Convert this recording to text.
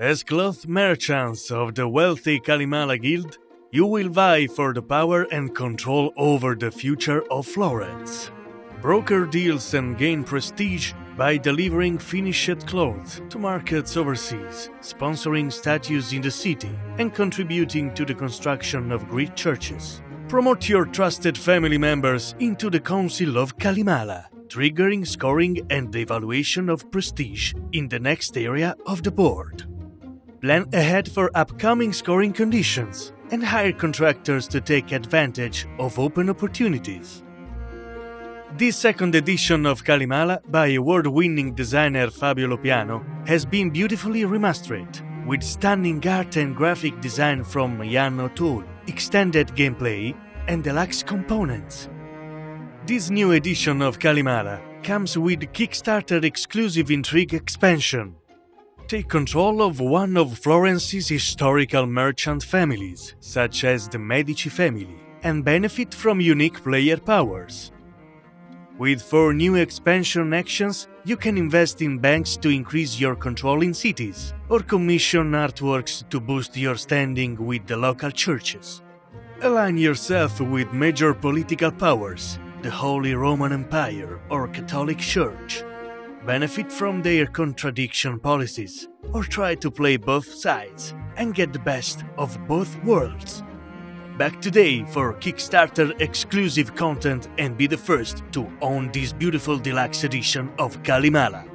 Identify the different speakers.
Speaker 1: As cloth merchants of the wealthy Calimala Guild, you will vie for the power and control over the future of Florence. Broker deals and gain prestige by delivering finished clothes to markets overseas, sponsoring statues in the city, and contributing to the construction of Greek churches. Promote your trusted family members into the Council of Calimala, triggering scoring and evaluation of prestige in the next area of the board. Plan ahead for upcoming scoring conditions and hire contractors to take advantage of open opportunities. This second edition of Calimala by award winning designer Fabio Lopiano has been beautifully remastered with stunning art and graphic design from Ian O'Toole, extended gameplay, and deluxe components. This new edition of Calimala comes with Kickstarter exclusive Intrigue expansion. Take control of one of Florence's historical merchant families, such as the Medici family, and benefit from unique player powers. With four new expansion actions, you can invest in banks to increase your control in cities, or commission artworks to boost your standing with the local churches. Align yourself with major political powers, the Holy Roman Empire or Catholic Church. Benefit from their contradiction policies, or try to play both sides and get the best of both worlds. Back today for Kickstarter exclusive content and be the first to own this beautiful deluxe edition of Calimala.